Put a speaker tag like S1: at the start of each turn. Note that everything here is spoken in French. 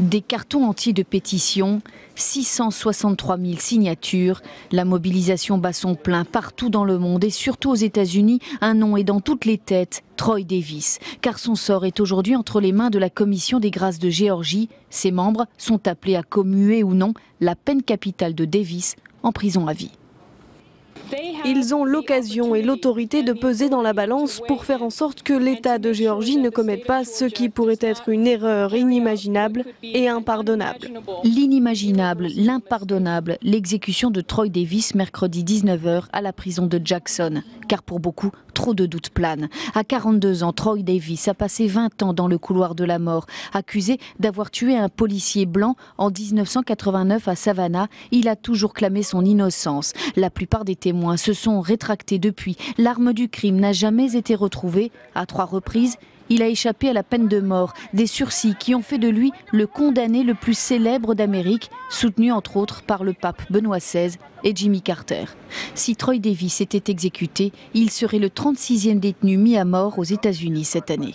S1: Des cartons entiers de pétitions, 663 000 signatures. La mobilisation bat son plein partout dans le monde et surtout aux États-Unis. Un nom est dans toutes les têtes, Troy Davis, car son sort est aujourd'hui entre les mains de la Commission des grâces de Géorgie. Ses membres sont appelés à commuer ou non la peine capitale de Davis en prison à vie.
S2: Ils ont l'occasion et l'autorité de peser dans la balance pour faire en sorte que l'État de Géorgie ne commette pas ce qui pourrait être une erreur inimaginable et impardonnable.
S1: L'inimaginable, l'impardonnable, l'exécution de Troy Davis mercredi 19h à la prison de Jackson. Car pour beaucoup, trop de doutes planent. À 42 ans, Troy Davis a passé 20 ans dans le couloir de la mort. Accusé d'avoir tué un policier blanc en 1989 à Savannah, il a toujours clamé son innocence. La plupart des témoins se sont rétractés depuis. L'arme du crime n'a jamais été retrouvée. À trois reprises, il a échappé à la peine de mort, des sursis qui ont fait de lui le condamné le plus célèbre d'Amérique, soutenu entre autres par le pape Benoît XVI et Jimmy Carter. Si Troy Davis était exécuté, il serait le 36e détenu mis à mort aux États-Unis cette année.